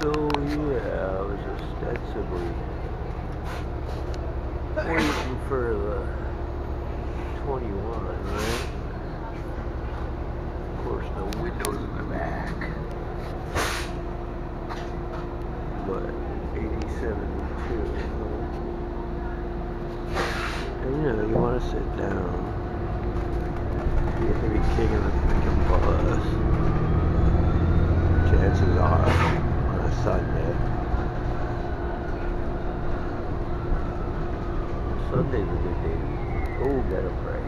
So yeah, I was ostensibly waiting for the 21, right? Of course, no windows in the back. But 87 too. And you know, you want to sit down. You're gonna be kicking the Sunday's a good day. Oh, gotta pray.